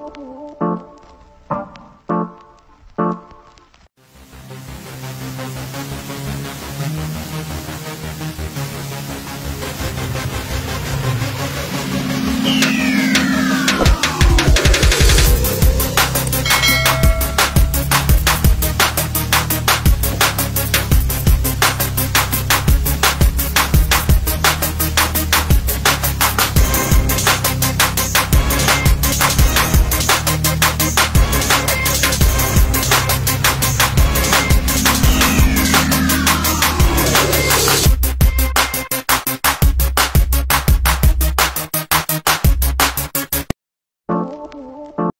Oh,